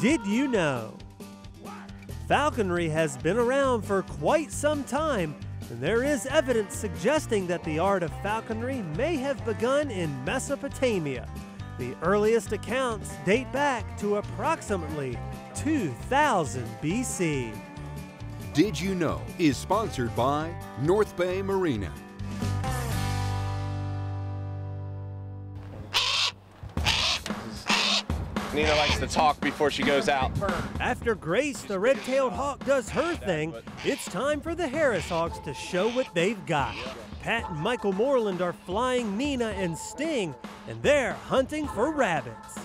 Did you know? Falconry has been around for quite some time, and there is evidence suggesting that the art of falconry may have begun in Mesopotamia. The earliest accounts date back to approximately 2000 BC. Did You Know is sponsored by North Bay Marina. Nina likes to talk before she goes out. After Grace, the red-tailed hawk, does her thing, it's time for the Harris Hawks to show what they've got. Pat and Michael Moreland are flying Nina and Sting, and they're hunting for rabbits.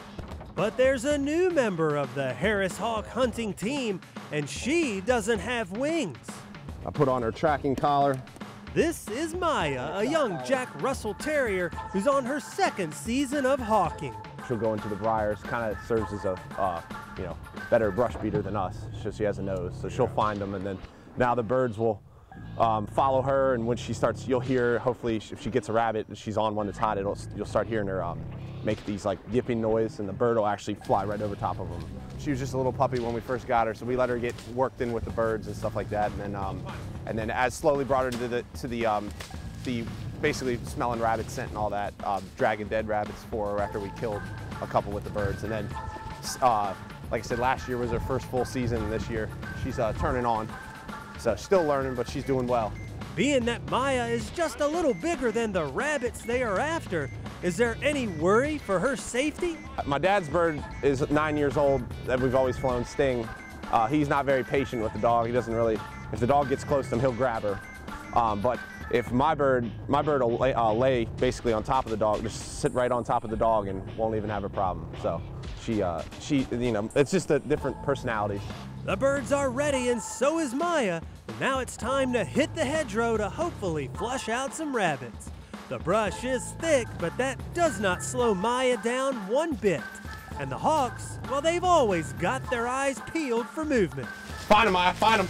But there's a new member of the Harris Hawk hunting team, and she doesn't have wings. I put on her tracking collar. This is Maya, a young Jack Russell Terrier who's on her second season of hawking. She'll go into the briars, kind of serves as a, uh, you know, better brush beater than us. So she has a nose, so she'll find them, and then now the birds will um, follow her, and when she starts, you'll hear, hopefully, if she gets a rabbit and she's on one that's hot, it'll, you'll start hearing her um, make these like yipping noise, and the bird will actually fly right over top of them. She was just a little puppy when we first got her, so we let her get worked in with the birds and stuff like that, and then, um, and then as slowly brought her to the, to the, um, the basically smelling rabbit scent and all that, um, dragging dead rabbits for her after we killed a couple with the birds. And then, uh, like I said, last year was her first full season, and this year she's uh, turning on. So still learning, but she's doing well. Being that Maya is just a little bigger than the rabbits they are after, is there any worry for her safety? My dad's bird is nine years old that we've always flown, Sting. Uh, he's not very patient with the dog. He doesn't really, if the dog gets close to him, he'll grab her. Um, but if my bird, my bird will lay, uh, lay, basically on top of the dog, just sit right on top of the dog and won't even have a problem. So she, uh, she, you know, it's just a different personality. The birds are ready and so is Maya. Now it's time to hit the hedgerow to hopefully flush out some rabbits. The brush is thick, but that does not slow Maya down one bit. And the hawks, well, they've always got their eyes peeled for movement. Find them, Maya, find him.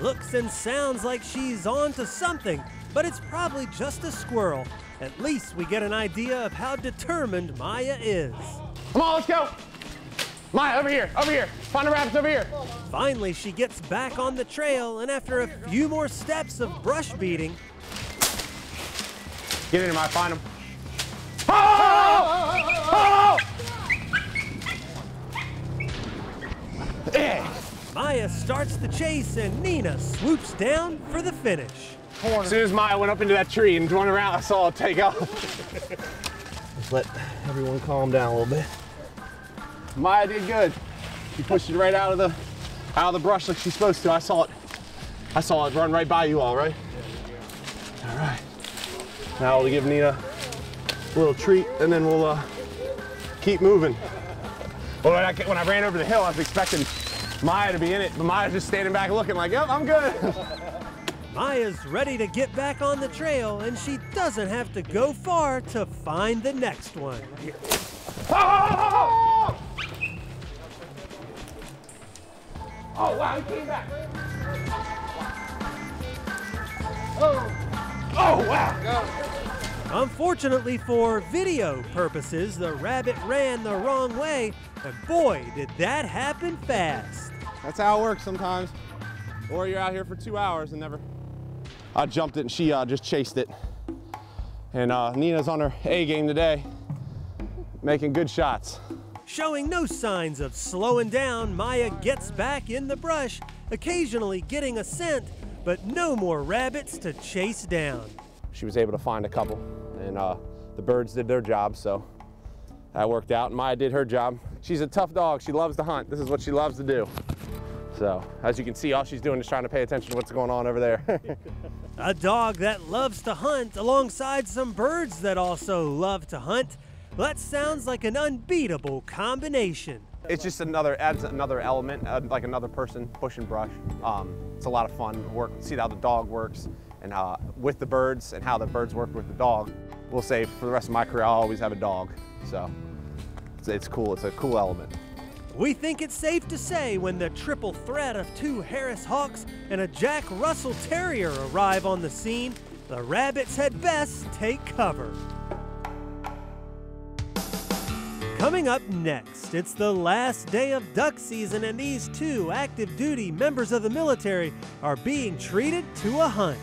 Looks and sounds like she's on to something, but it's probably just a squirrel. At least we get an idea of how determined Maya is. Come on, let's go. Maya, over here, over here. Find the rabbits over here. Finally, she gets back on the trail, and after a few more steps of brush beating, Get in here, Maya, find them. Oh! Ah! Oh! Ah! Ah! Eh. Maya starts the chase and Nina swoops down for the finish. As soon as Maya went up into that tree and went around, I saw it take off. Just let everyone calm down a little bit. Maya did good. She pushed it right out of the out of the brush like she's supposed to. I saw it. I saw it run right by you all, right? All right. Now we'll give Nina a little treat and then we'll uh, keep moving. Well, when I, when I ran over the hill, I was expecting Maya to be in it, but Maya's just standing back looking like, yep, I'm good. Maya's ready to get back on the trail, and she doesn't have to go far to find the next one. Oh! Oh, wow, he came back. Oh, oh wow. Unfortunately for video purposes, the rabbit ran the wrong way, and boy, did that happen fast. That's how it works sometimes. Or you're out here for two hours and never. I jumped it and she uh, just chased it. And uh, Nina's on her A game today, making good shots. Showing no signs of slowing down, Maya gets back in the brush, occasionally getting a scent, but no more rabbits to chase down. She was able to find a couple, and uh, the birds did their job, so that worked out. And Maya did her job. She's a tough dog. She loves to hunt. This is what she loves to do. So, as you can see, all she's doing is trying to pay attention to what's going on over there. A dog that loves to hunt alongside some birds that also love to hunt. That sounds like an unbeatable combination. it's just another adds another element, uh, like another person pushing brush. Um, it's a lot of fun. Work, see how the dog works, and uh, with the birds, and how the birds work with the dog. We'll say for the rest of my career, I'll always have a dog. So, it's, it's cool. It's a cool element. We think it's safe to say when the triple threat of two Harris Hawks and a Jack Russell Terrier arrive on the scene, the rabbits had best take cover. Coming up next, it's the last day of duck season, and these two active duty members of the military are being treated to a hunt.